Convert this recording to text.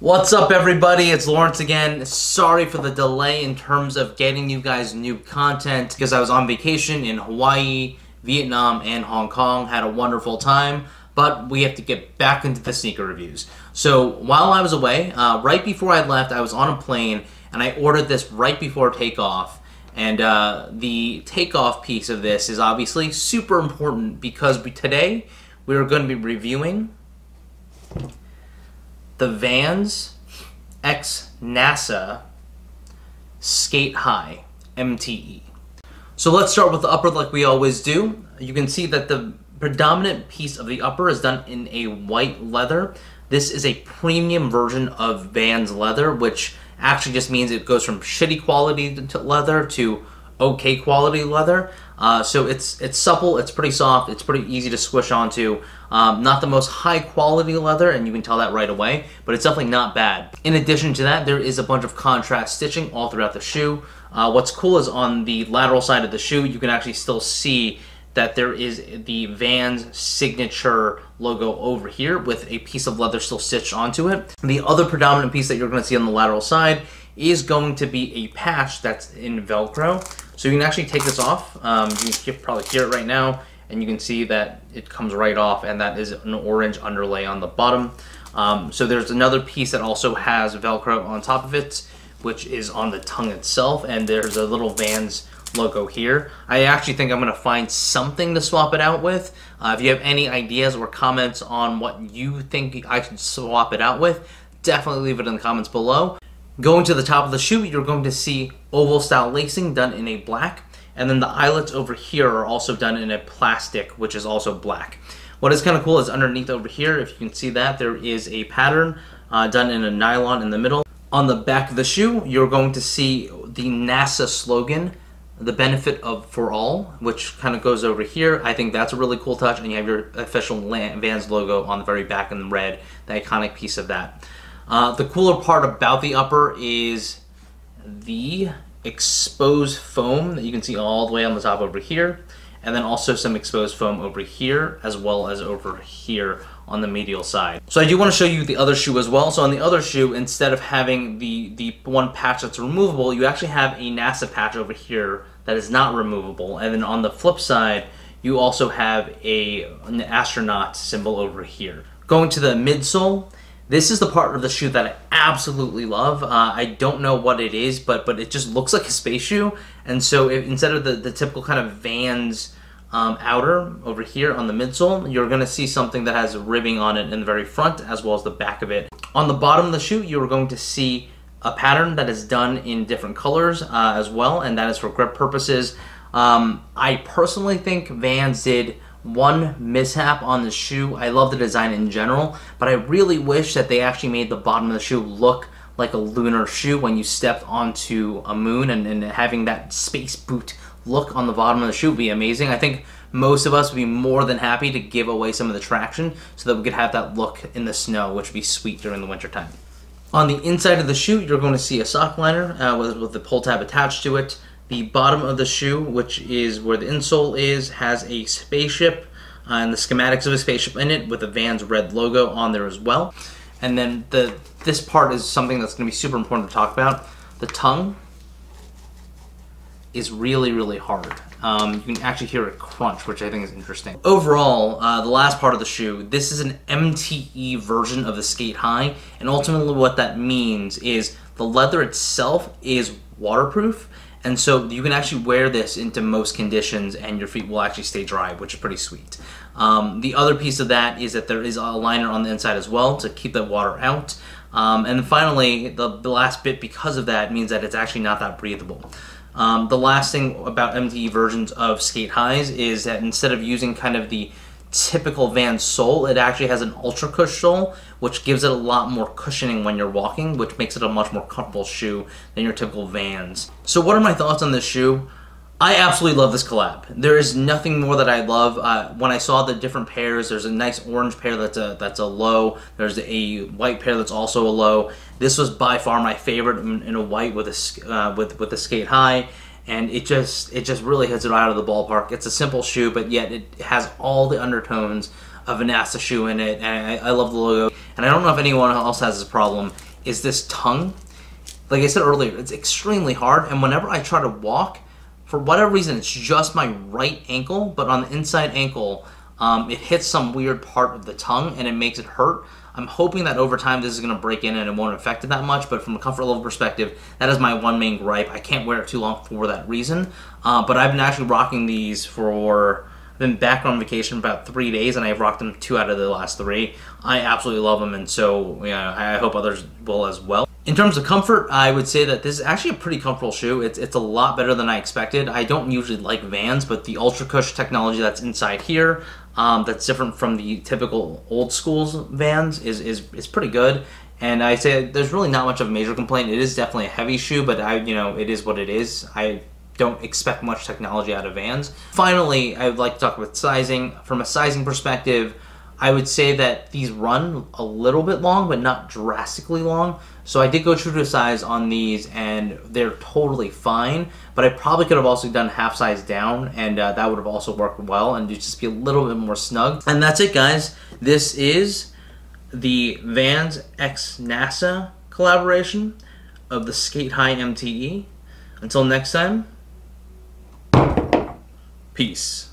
What's up everybody, it's Lawrence again. Sorry for the delay in terms of getting you guys new content because I was on vacation in Hawaii, Vietnam, and Hong Kong. Had a wonderful time, but we have to get back into the sneaker reviews. So while I was away, uh, right before I left, I was on a plane and I ordered this right before takeoff. And uh, the takeoff piece of this is obviously super important because we, today we are going to be reviewing the Vans X NASA Sk8-Hi MTE. So let's start with the upper like we always do. You can see that the predominant piece of the upper is done in a white leather. This is a premium version of Vans leather, which actually just means it goes from shitty quality leather to okay quality leather. Uh, so it's it's supple, it's pretty soft, it's pretty easy to squish onto. Um, not the most high quality leather, and you can tell that right away, but it's definitely not bad. In addition to that, there is a bunch of contrast stitching all throughout the shoe. Uh, what's cool is on the lateral side of the shoe, you can actually still see that there is the Vans signature logo over here with a piece of leather still stitched onto it. The other predominant piece that you're going to see on the lateral side is going to be a patch that's in Velcro. So you can actually take this off. Um, you can probably hear it right now, and you can see that it comes right off, and that is an orange underlay on the bottom. Um, so there's another piece that also has Velcro on top of it, which is on the tongue itself, and there's a little Vans logo here. I actually think I'm to find something to swap it out with. Uh, if you have any ideas or comments on what you think I should swap it out with, definitely leave it in the comments below. Going to the top of the shoe, you're going to see oval style lacing done in a black, and then the eyelets over here are also done in a plastic, which is also black. What is kind of cool is underneath over here, if you can see that, there is a pattern uh, done in a nylon in the middle. On the back of the shoe, you're going to see the NASA slogan, the benefit of for all, which kind of goes over here. I think that's a really cool touch, and you have your official Vans logo on the very back in red, the iconic piece of that. Uh, the cooler part about the upper is the exposed foam that you can see all the way on the top over here and then also some exposed foam over here as well as over here on the medial side. So I do want to show you the other shoe as well. So on the other shoe, instead of having the, the one patch that's removable, you actually have a NASA patch over here that is not removable. And then on the flip side, you also have a, an astronaut symbol over here. Going to the midsole, this is the part of the shoe that I absolutely love. Uh, I don't know what it is, but but it just looks like a space shoe. And so instead of the, the typical kind of Vans um, outer over here on the midsole, you're going to see something that has ribbing on it in the very front as well as the back of it. On the bottom of the shoe, you're going to see a pattern that is done in different colors uh, as well, and that is for grip purposes. Um, I personally think Vans did one mishap on the shoe. I love the design in general, but I really wish that they actually made the bottom of the shoe look like a lunar shoe when you stepped onto a moon and, and having that space boot look on the bottom of the shoe would be amazing. I think most of us would be more than happy to give away some of the traction so that we could have that look in the snow, which would be sweet during the wintertime. On the inside of the shoe, you're going to see a sock liner uh, with, with the pull tab attached to it. The bottom of the shoe, which is where the insole is, has a spaceship uh, and the schematics of a spaceship in it with a Vans red logo on there as well. And then the this part is something that's going to be super important to talk about. The tongue is really, really hard. Um, you can actually hear it crunch, which I think is interesting. Overall, uh, the last part of the shoe, this is an MTE version of the Sk8-Hi, and ultimately what that means is the leather itself is waterproof, and so you can actually wear this into most conditions and your feet will actually stay dry, which is pretty sweet. Um, the other piece of that is that there is a liner on the inside as well to keep that water out. Um, and finally, the, the, last bit because of that means that it's actually not that breathable. Um, the last thing about MTE versions of Skate Highs is that instead of using kind of the typical Vans sole. It actually has an UltraCush sole, which gives it a lot more cushioning when you're walking, which makes it a much more comfortable shoe than your typical Vans. So what are my thoughts on this shoe? I absolutely love this collab. There is nothing more that I love. Uh, when I saw the different pairs, there's a nice orange pair that's a that's a low. There's a white pair that's also a low. This was by far my favorite in, in a white with a uh, with with a skate high and it just it just really hits it out of the ballpark. It's a simple shoe, but yet it has all the undertones of a NASA shoe in it, and I, I love the logo. And I don't know if anyone else has this problem. is this tongue. Like I said earlier, it's extremely hard, and whenever I try to walk, for whatever reason, it's just my right ankle, but on the inside ankle, um, it hits some weird part of the tongue and it makes it hurt. I'm hoping that over time this is going to break in and it won't affect it that much, but from a comfort level perspective, that is my one main gripe. I can't wear it too long for that reason. Uh, but I've been actually rocking these for I've been back on vacation about three days, and I've rocked them two out of the last three. I absolutely love them, and so yeah, I hope others will as well. In terms of comfort, I would say that this is actually a pretty comfortable shoe. It's, it's a lot better than I expected. I don't usually like Vans, but the UltraCush technology that's inside here, um, that's different from the typical old school's Vans, is, is, is pretty good. And I say there's really not much of a major complaint. It is definitely a heavy shoe, but I, you know, it is what it is. I don't expect much technology out of Vans. Finally, I would like to talk about sizing. From a sizing perspective, I would say that these run a little bit long, but not drastically long. So I did go true to size on these, and they're totally fine. But I probably could have also done half size down, and uh, that would have also worked well, and just be a little bit more snug. And that's it, guys. This is the Vans X NASA collaboration of the Sk8-Hi MTE. Until next time, peace.